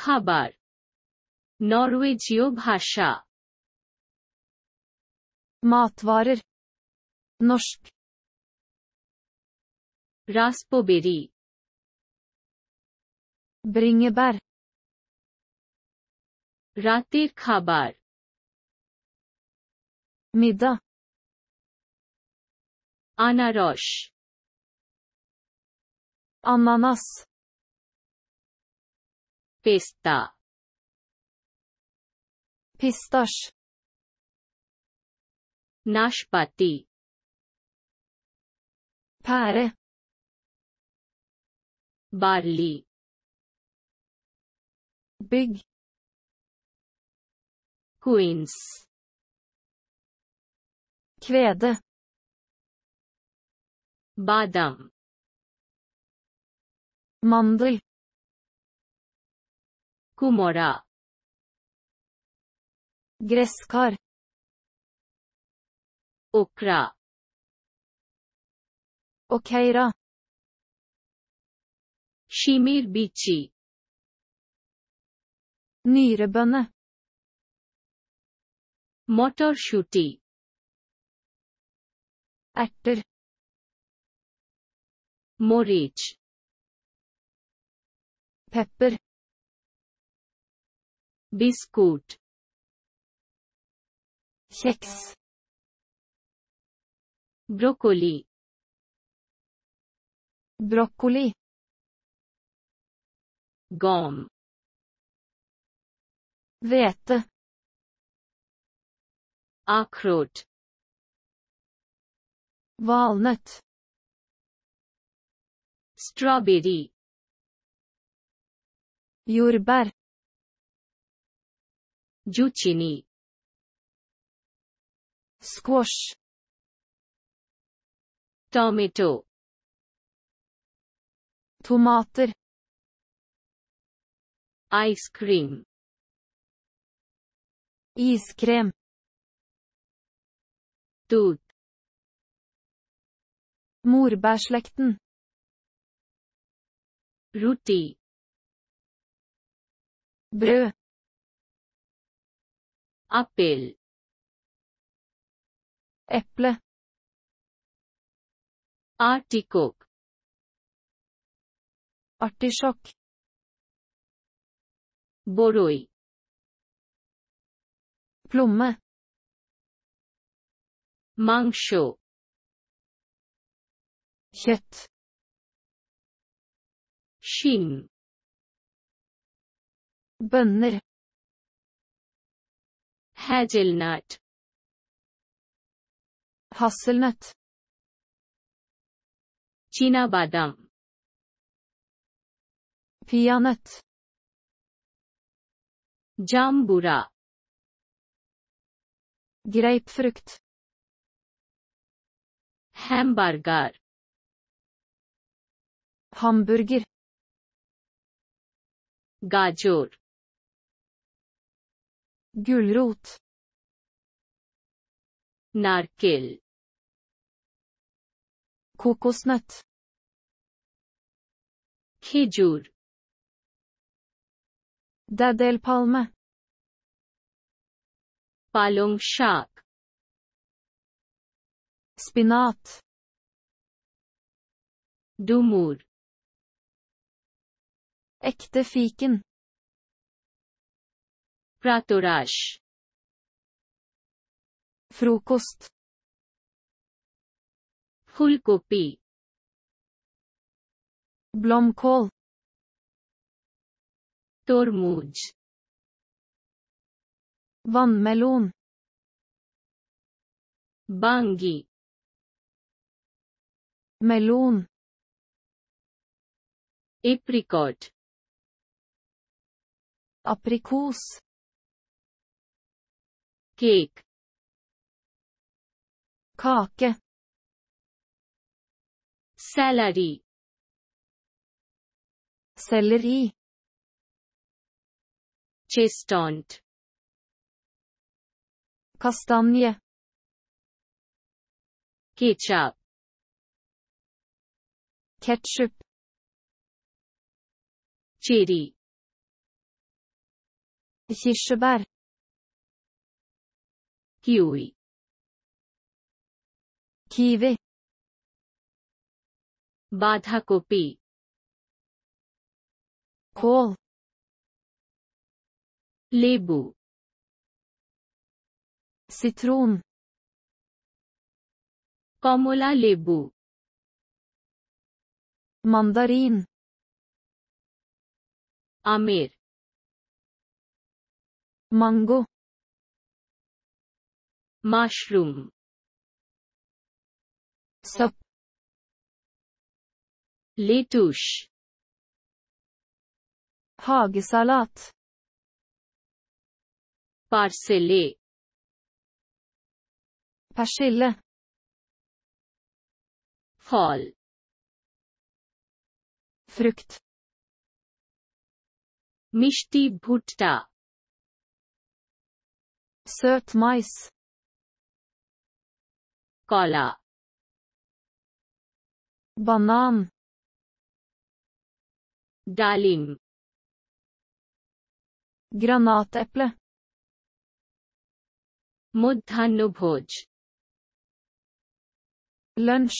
খাবার নরওয়েজীয় ভাষা Matvarer. Norsk. Raspberry Bringebær. রাতের খাবার Middag. আনারস Ananas. Pista. Pistaş. Nashpati. Pare. Barley. Big. Queens. Kvede. Badam. Mandel. Kumora. Gresskar. Okra. Okeira. Shimir bichi. Nyrebønne. Motorshuti. Erter. Morich. Pepper. Biscuit, kex broccoli. Broccoli. Gam. Vete. Akrot walnut, strawberry. Jordbär Juchini. Squash. Tomato. Tomater. Ice cream. Iskrem. Dud. Morbærslekten. Roti. Brød. Appel. Eple. Artikok. Artisjokk. Boroi. Plomme. Mangsjå. Kjøtt. Skinn. Bønner. hazelnut hasselnut çinabadam peanut cambura grapefrukt hamburger. Hamburger. Gajor gulrot. Narkel kokosnöt. Kejur dadelpalma palongşak spinat. Dumur. Ekte fiken Pratorash. Frukost. Fulkopi. Blomkål. Tormuj. Vannmelon. Bangi. Melon. Apricot. Aprikos. cake. Kake. Celery. Celery. chestnut. Kastanje. Ketchup. Ketchup. Cherry kirsebær. kiwi. कीवे बाधा कॉपी कोल लेबू सिट्रोन कमला लेबू मंदरीन आमेर मंगो mushroom. Sap lettuce. Hagesalat. Parsley, persille. Fall, frukt. Mishti bhutta. Söt majs কলা Banan. ডালিম Granateple. মধ্যাহ্নভোজ Lunsj.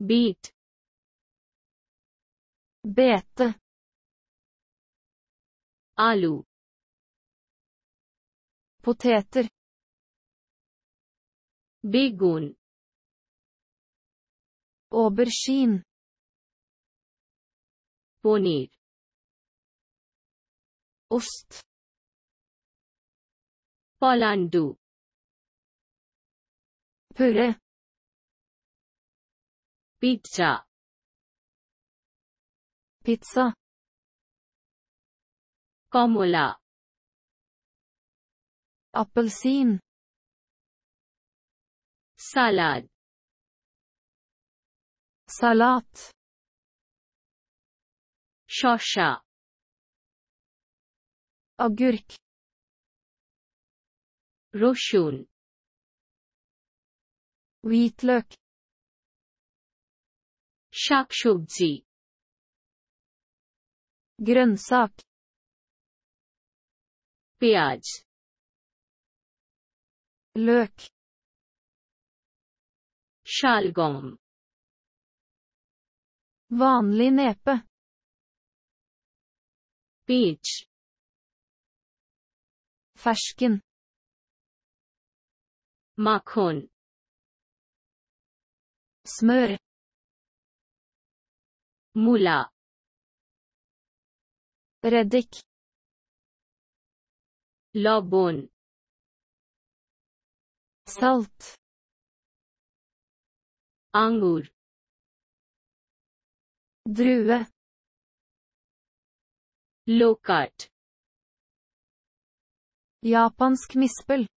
Bit Bete. আলু Poteter. Begun. Aubergine. Ponir. Ost. Palandu. Pure. Pizza. Pizza. Komola. Appelsin salad salat. Şaşa agurk. Roşun vitlök şakşubzi grönsak piyaz lök Skjærgom. Vanlig nepe. Beach. Fersken. Makon. Smør. Mula. Reddik. Labon. Salt. Angur. Drue. Lokart. Japansk mispel.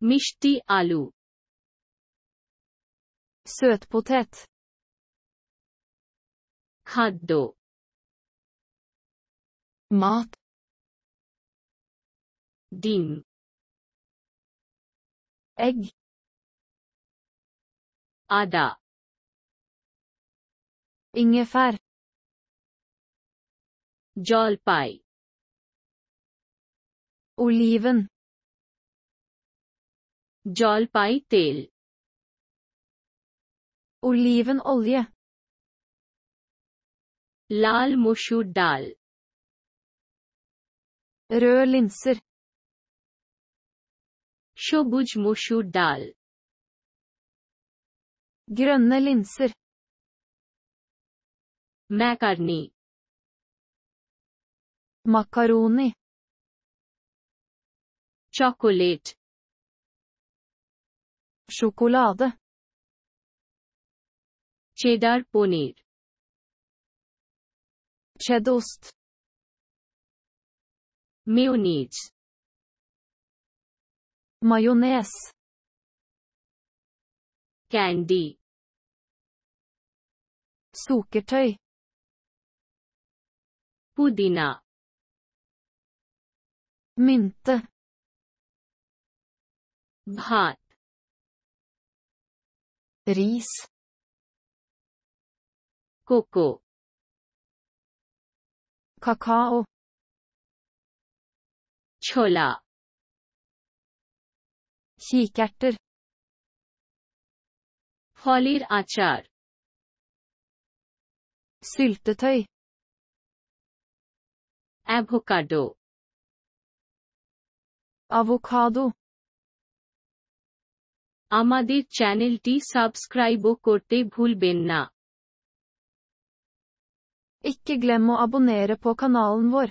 Mishti alu. Søtpotet. Khaddo. Mat. Din. Egg. Ada. Ingefär. Jalpaj. Oliven. Jalpaj tel. Olivenolje. Lal moshur dal. Røde linser. Shobuz moshur dal. Grønne linser. Macaroni. Makaroni. Chocolate. Sjokolade. Cheddar poner. Cheddost. Mayonnaise. Mayonnaise. candy Sukkertøy Pudina Mynte Bhat Ris Koko Kakao Chola Kikerter ফলের আচার Syltetøy. Avocado Avokado. আমাদের চ্যানেলটি সাবস্ক্রাইবও করতে ভুলবেন না Ikke glem å abonnere på kanalen vår.